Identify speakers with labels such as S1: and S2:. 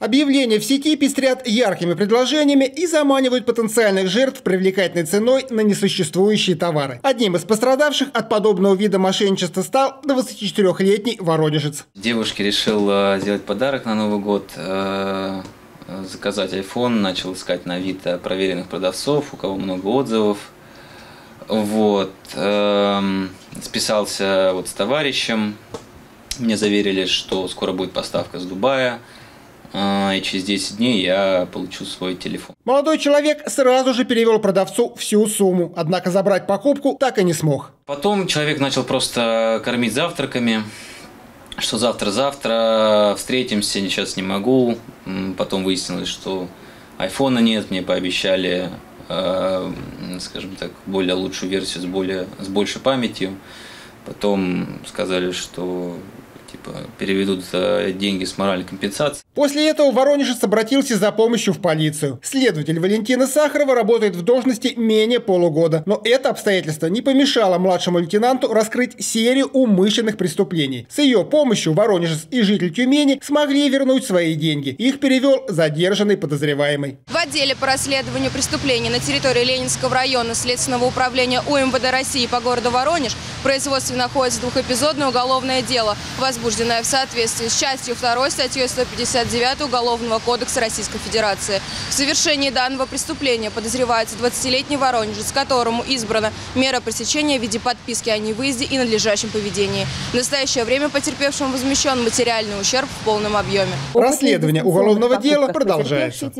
S1: Объявления в сети пестрят яркими предложениями и заманивают потенциальных жертв привлекательной ценой на несуществующие товары. Одним из пострадавших от подобного вида мошенничества стал 24-летний воронежец.
S2: Девушке решил э, сделать подарок на Новый год, э, заказать iPhone, начал искать на вид проверенных продавцов, у кого много отзывов. Вот. Эм, списался вот с товарищем, мне заверили, что скоро будет поставка с Дубая, и через 10 дней я получу свой телефон.
S1: Молодой человек сразу же перевел продавцу всю сумму, однако забрать покупку так и не смог.
S2: Потом человек начал просто кормить завтраками, что завтра-завтра встретимся, сейчас не могу. Потом выяснилось, что айфона нет, мне пообещали, э, скажем так, более лучшую версию с, более, с большей памятью. Потом сказали, что типа переведут деньги с моральной компенсации.
S1: После этого Воронежец обратился за помощью в полицию. Следователь Валентина Сахарова работает в должности менее полугода, но это обстоятельство не помешало младшему лейтенанту раскрыть серию умышленных преступлений. С ее помощью Воронежец и житель Тюмени смогли вернуть свои деньги. Их перевел задержанный подозреваемый.
S3: В отделе по расследованию преступлений на территории Ленинского района Следственного управления УМВД России по городу Воронеж в производстве находится двухэпизодное уголовное дело, возбужденное в соответствии с частью 2 статьей 159 Уголовного кодекса Российской Федерации. В совершении данного преступления подозревается 20-летний воронежец, которому избрана мера пресечения в виде подписки о невыезде и надлежащем поведении. В настоящее время потерпевшему возмещен материальный ущерб в полном объеме.
S1: Расследование уголовного дела продолжается.